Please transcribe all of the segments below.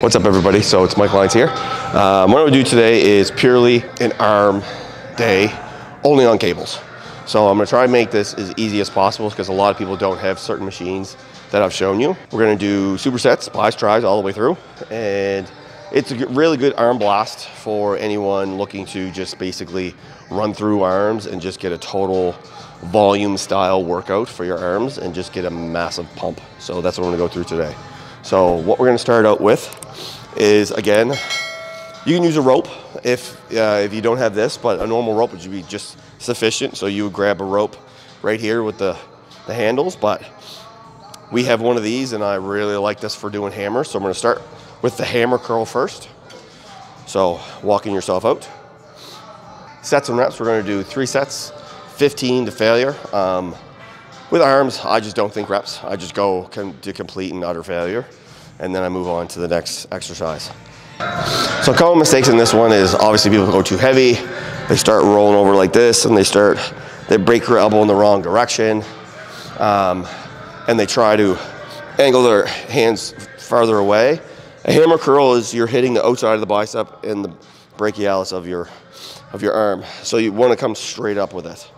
What's up everybody? So it's Mike Lynds here. Um, what I'm gonna do today is purely an arm day, only on cables. So I'm gonna try and make this as easy as possible because a lot of people don't have certain machines that I've shown you. We're gonna do supersets, plies, tries all the way through. And it's a really good arm blast for anyone looking to just basically run through arms and just get a total volume style workout for your arms and just get a massive pump. So that's what I'm gonna go through today. So what we're gonna start out with is again, you can use a rope if, uh, if you don't have this, but a normal rope would be just sufficient. So you would grab a rope right here with the, the handles, but we have one of these and I really like this for doing hammers. So I'm gonna start with the hammer curl first. So walking yourself out. Sets and reps, we're gonna do three sets, 15 to failure. Um, with arms, I just don't think reps. I just go to complete and utter failure, and then I move on to the next exercise. So common mistakes in this one is obviously people go too heavy, they start rolling over like this, and they start, they break your elbow in the wrong direction, um, and they try to angle their hands farther away. A hammer curl is you're hitting the outside of the bicep and the brachialis of your, of your arm. So you wanna come straight up with it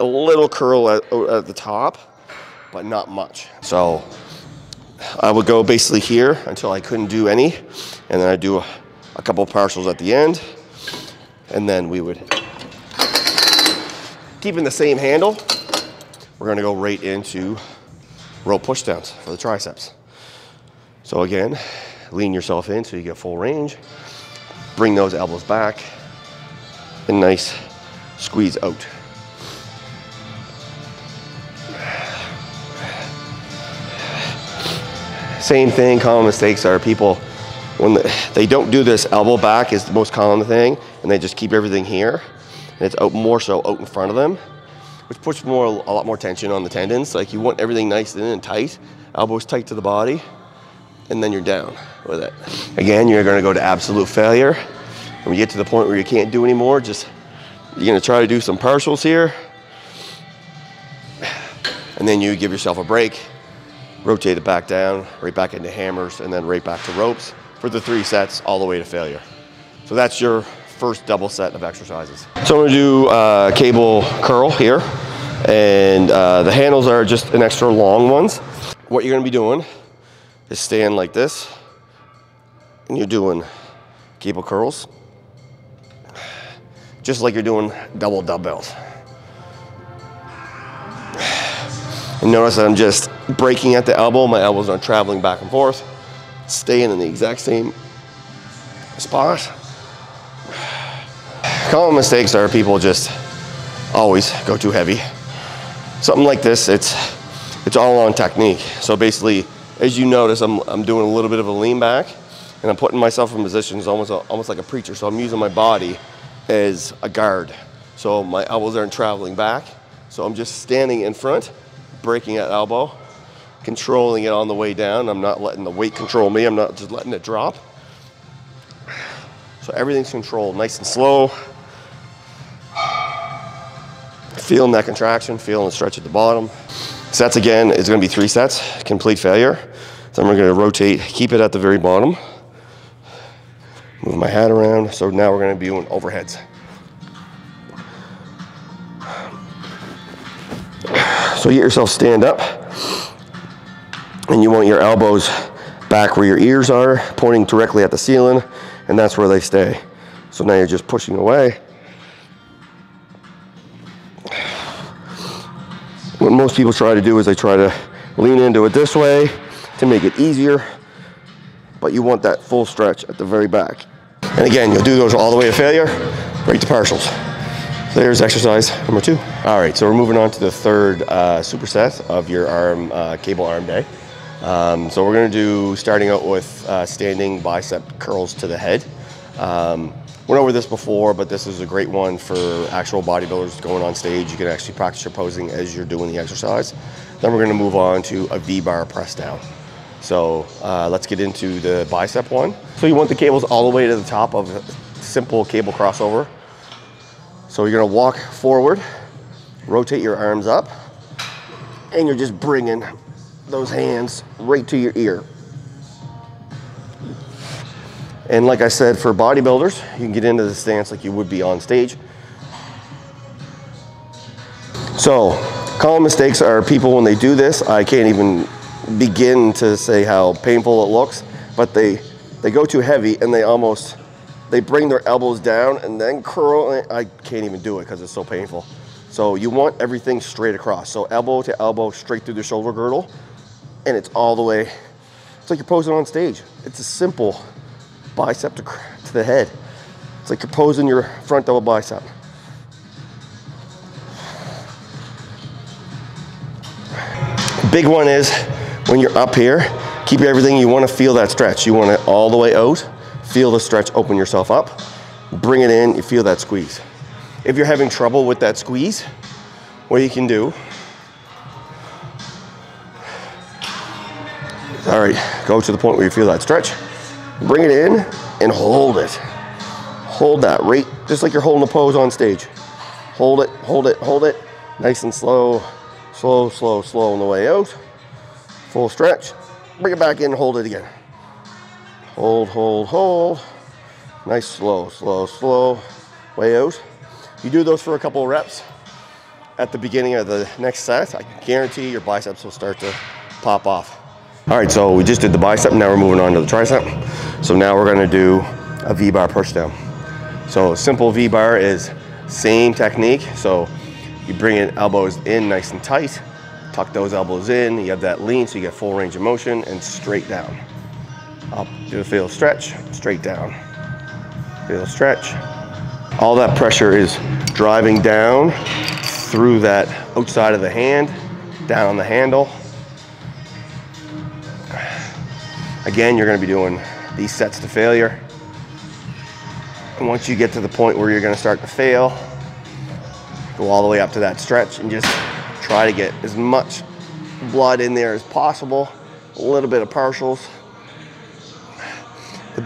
a little curl at, at the top, but not much. So I would go basically here until I couldn't do any, and then I'd do a, a couple partials at the end, and then we would, keeping the same handle, we're gonna go right into rope pushdowns for the triceps. So again, lean yourself in so you get full range, bring those elbows back, and nice squeeze out. Same thing, common mistakes are people, when they don't do this elbow back is the most common thing, and they just keep everything here, and it's out more so out in front of them, which puts more, a lot more tension on the tendons. Like you want everything nice and tight, elbows tight to the body, and then you're down with it. Again, you're gonna go to absolute failure. When you get to the point where you can't do anymore, just, you're gonna try to do some partials here, and then you give yourself a break, rotate it back down, right back into hammers, and then right back to ropes for the three sets all the way to failure. So that's your first double set of exercises. So I'm gonna do uh, cable curl here, and uh, the handles are just an extra long ones. What you're gonna be doing is stand like this, and you're doing cable curls, just like you're doing double dumbbells. And notice I'm just breaking at the elbow. My elbows aren't traveling back and forth. Staying in the exact same spot. Common mistakes are people just always go too heavy. Something like this, it's, it's all on technique. So basically, as you notice, I'm, I'm doing a little bit of a lean back and I'm putting myself in positions almost, almost like a preacher. So I'm using my body as a guard. So my elbows aren't traveling back. So I'm just standing in front breaking at elbow, controlling it on the way down. I'm not letting the weight control me. I'm not just letting it drop. So everything's controlled, nice and slow. Feeling that contraction, feeling the stretch at the bottom. Sets again is gonna be three sets, complete failure. So I'm gonna rotate, keep it at the very bottom. Move my hat around. So now we're gonna be doing overheads. So get yourself stand up and you want your elbows back where your ears are, pointing directly at the ceiling, and that's where they stay. So now you're just pushing away. What most people try to do is they try to lean into it this way to make it easier, but you want that full stretch at the very back. And again, you'll do those all the way to failure, right to partials. There's exercise number two. All right, so we're moving on to the third uh, superset of your arm uh, cable arm day. Um, so we're gonna do, starting out with uh, standing bicep curls to the head. Um, went over this before, but this is a great one for actual bodybuilders going on stage. You can actually practice your posing as you're doing the exercise. Then we're gonna move on to a V-bar press down. So uh, let's get into the bicep one. So you want the cables all the way to the top of a simple cable crossover. So you're gonna walk forward, rotate your arms up, and you're just bringing those hands right to your ear. And like I said, for bodybuilders, you can get into the stance like you would be on stage. So, common mistakes are people when they do this, I can't even begin to say how painful it looks, but they they go too heavy and they almost they bring their elbows down and then curl. I can't even do it because it's so painful. So you want everything straight across. So elbow to elbow, straight through the shoulder girdle, and it's all the way. It's like you're posing on stage. It's a simple bicep to, to the head. It's like you're posing your front double bicep. Big one is when you're up here, keep everything, you wanna feel that stretch. You want it all the way out, feel the stretch, open yourself up, bring it in, you feel that squeeze. If you're having trouble with that squeeze, what you can do, all right, go to the point where you feel that stretch, bring it in and hold it. Hold that right, just like you're holding a pose on stage. Hold it, hold it, hold it, nice and slow, slow, slow, slow on the way out. Full stretch, bring it back in, hold it again. Hold, hold, hold. Nice, slow, slow, slow, way out. You do those for a couple of reps. At the beginning of the next set, I guarantee your biceps will start to pop off. All right, so we just did the bicep, now we're moving on to the tricep. So now we're gonna do a V-bar push down. So simple V-bar is same technique. So you bring in elbows in nice and tight, tuck those elbows in, you have that lean so you get full range of motion and straight down. Up, do a feel stretch, straight down. Feel stretch. All that pressure is driving down through that outside of the hand, down on the handle. Again, you're gonna be doing these sets to failure. And once you get to the point where you're gonna start to fail, go all the way up to that stretch and just try to get as much blood in there as possible, a little bit of partials.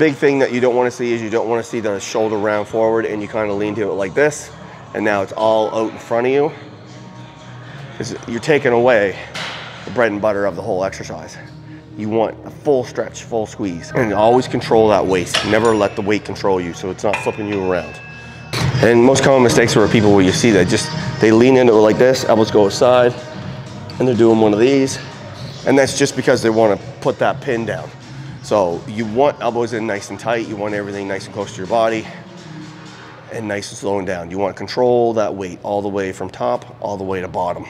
Big thing that you don't want to see is you don't want to see the shoulder round forward and you kind of lean to it like this, and now it's all out in front of you. Is You're taking away the bread and butter of the whole exercise. You want a full stretch, full squeeze, and always control that waist. Never let the weight control you so it's not flipping you around. And most common mistakes are people where you see that just they lean into it like this, elbows go aside, and they're doing one of these. And that's just because they want to put that pin down. So you want elbows in nice and tight. You want everything nice and close to your body and nice and slowing down. You want to control that weight all the way from top, all the way to bottom.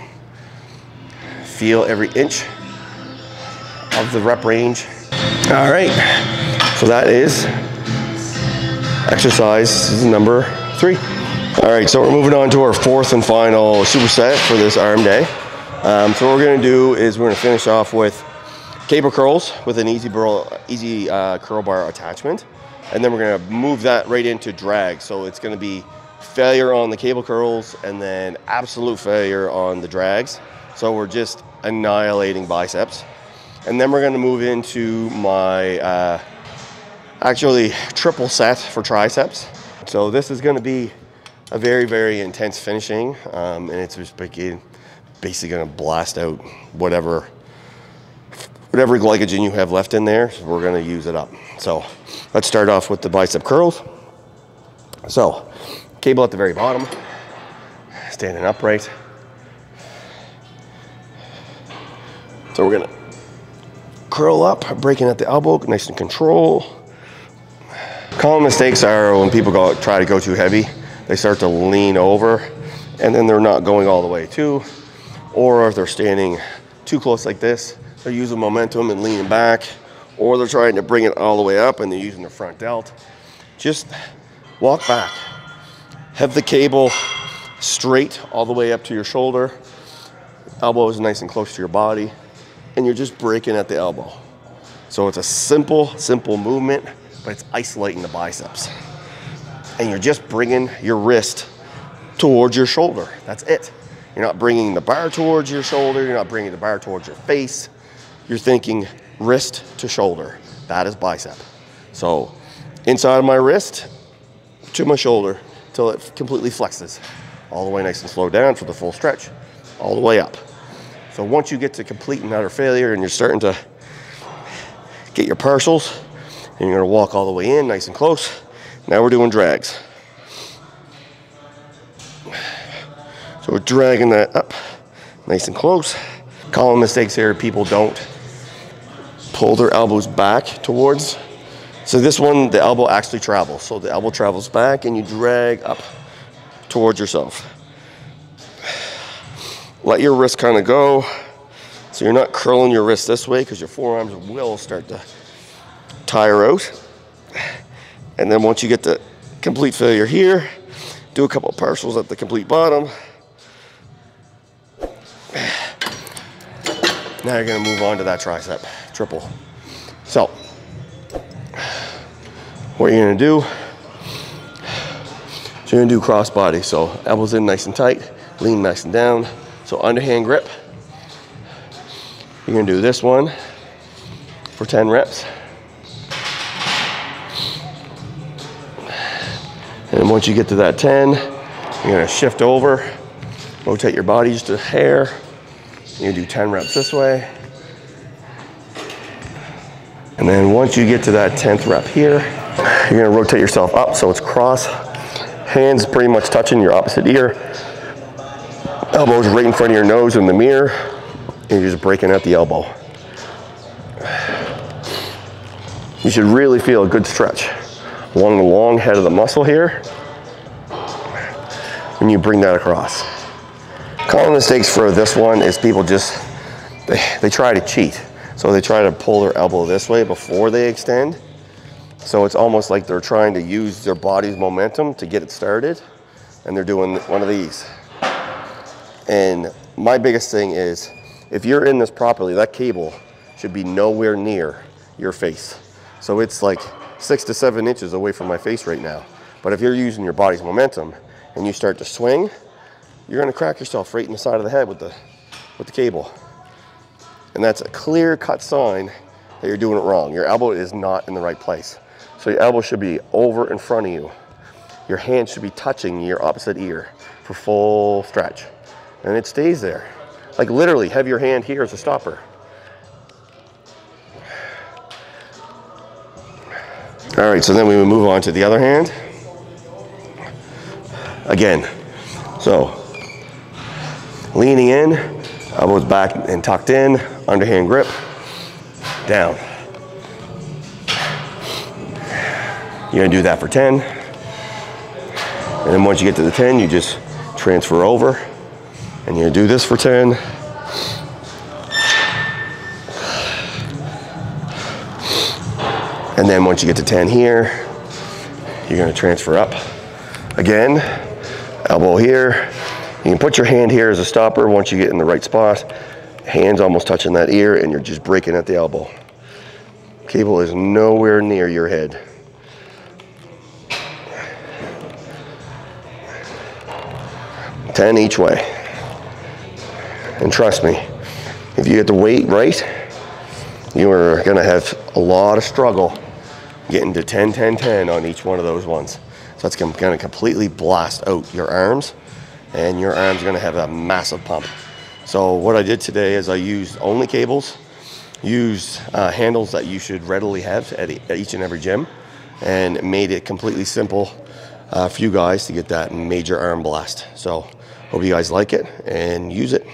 Feel every inch of the rep range. All right, so that is exercise number three. All right, so we're moving on to our fourth and final superset for this arm day. Um, so what we're gonna do is we're gonna finish off with cable curls with an easy, burl, easy uh, curl bar attachment. And then we're gonna move that right into drag. So it's gonna be failure on the cable curls and then absolute failure on the drags. So we're just annihilating biceps. And then we're gonna move into my uh, actually triple set for triceps. So this is gonna be a very, very intense finishing, um, and it's just basically gonna blast out whatever whatever glycogen you have left in there, we're gonna use it up. So let's start off with the bicep curls. So cable at the very bottom, standing upright. So we're gonna curl up, breaking at the elbow, nice and control. Common mistakes are when people go try to go too heavy, they start to lean over and then they're not going all the way too. Or if they're standing too close like this, they're using momentum and leaning back, or they're trying to bring it all the way up and they're using their front delt. Just walk back. Have the cable straight all the way up to your shoulder. Elbow is nice and close to your body, and you're just breaking at the elbow. So it's a simple, simple movement, but it's isolating the biceps. And you're just bringing your wrist towards your shoulder. That's it. You're not bringing the bar towards your shoulder. You're not bringing the bar towards your face. You're thinking wrist to shoulder. That is bicep. So inside of my wrist to my shoulder till it completely flexes. All the way nice and slow down for the full stretch, all the way up. So once you get to complete and utter failure and you're starting to get your partials And you're gonna walk all the way in, nice and close. Now we're doing drags. So we're dragging that up nice and close. Common mistakes here, people don't pull their elbows back towards. So this one, the elbow actually travels. So the elbow travels back and you drag up towards yourself. Let your wrist kind of go. So you're not curling your wrist this way because your forearms will start to tire out. And then once you get the complete failure here, do a couple partials at the complete bottom. Now you're gonna move on to that tricep triple. So, what you're gonna do, you're gonna do cross body. So elbows in nice and tight, lean nice and down. So underhand grip. You're gonna do this one for 10 reps. And once you get to that 10, you're gonna shift over, rotate your body just a hair, you do 10 reps this way. And then once you get to that 10th rep here, you're gonna rotate yourself up so it's cross. Hands pretty much touching your opposite ear. Elbows right in front of your nose in the mirror. And you're just breaking out the elbow. You should really feel a good stretch along the long head of the muscle here when you bring that across. Common mistakes for this one is people just, they, they try to cheat. So they try to pull their elbow this way before they extend. So it's almost like they're trying to use their body's momentum to get it started. And they're doing one of these. And my biggest thing is, if you're in this properly, that cable should be nowhere near your face. So it's like six to seven inches away from my face right now. But if you're using your body's momentum and you start to swing, you're gonna crack yourself right in the side of the head with the, with the cable. And that's a clear cut sign that you're doing it wrong. Your elbow is not in the right place. So your elbow should be over in front of you. Your hand should be touching your opposite ear for full stretch. And it stays there. Like literally have your hand here as a stopper. All right, so then we move on to the other hand. Again, so leaning in, elbows back and tucked in, underhand grip, down. You're gonna do that for 10. And then once you get to the 10, you just transfer over and you're gonna do this for 10. And then once you get to 10 here, you're gonna transfer up. Again, elbow here, you can put your hand here as a stopper once you get in the right spot. Hands almost touching that ear and you're just breaking at the elbow. Cable is nowhere near your head. Ten each way. And trust me, if you get the weight right, you are gonna have a lot of struggle getting to 10, 10, 10 on each one of those ones. So that's gonna completely blast out your arms and your arm's are gonna have a massive pump. So what I did today is I used only cables, used uh, handles that you should readily have at, at, each and every gym, and made it completely simple uh, for you guys to get that major arm blast. So hope you guys like it and use it.